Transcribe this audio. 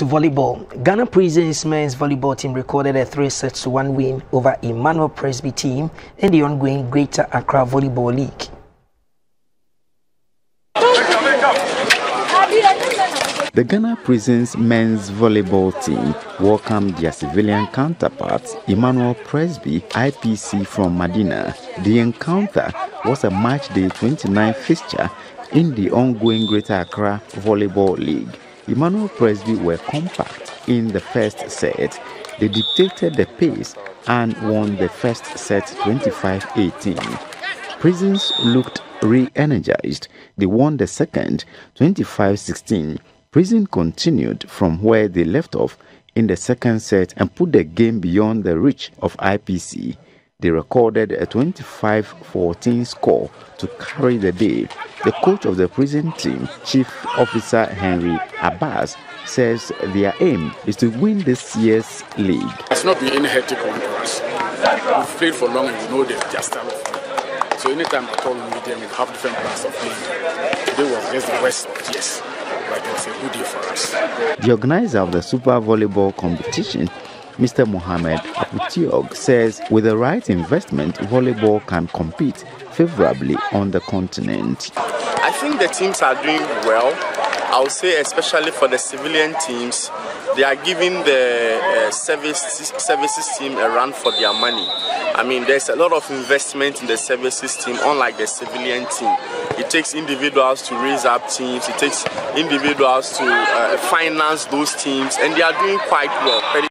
To volleyball, Ghana Prisons men's volleyball team recorded a three sets to one win over Immanuel Presby team in the ongoing Greater Accra Volleyball League. The Ghana Prisons men's volleyball team welcomed their civilian counterparts, Immanuel Presby, IPC from Medina. The encounter was a match day 29 fixture in the ongoing Greater Accra Volleyball League. Immanuel Presby were compact in the first set. They dictated the pace and won the first set 25-18. Prisons looked re-energized. They won the second 25-16. Prison continued from where they left off in the second set and put the game beyond the reach of IPC. They recorded a 25 14 score to carry the day. The coach of the prison team, Chief Officer Henry Abbas, says their aim is to win this year's league. It's not been any hectic one to us. We've played for long and we know their style of So anytime at all we meet them, we have different plans of playing. Today was just the worst of yes, but it was a good day for us. The organizer of the Super Volleyball competition Mr. Mohamed Aputiog says with the right investment, volleyball can compete favorably on the continent. I think the teams are doing well. I would say, especially for the civilian teams, they are giving the uh, service, services team a run for their money. I mean, there's a lot of investment in the services team, unlike the civilian team. It takes individuals to raise up teams, it takes individuals to uh, finance those teams, and they are doing quite well.